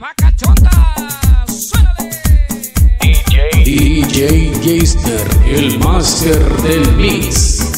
vaca chonta. Suélale. DJ. DJ Geister, el máster del mix.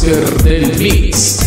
Master del Mix.